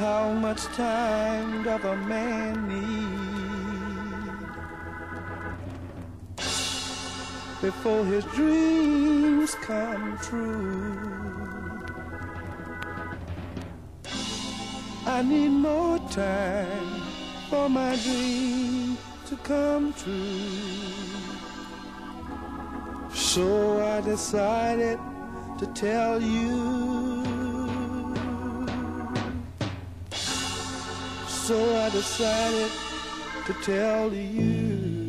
How much time does a man need before his dreams come true? I need more time for my dream to come true. So I decided to tell you. So I decided to tell you.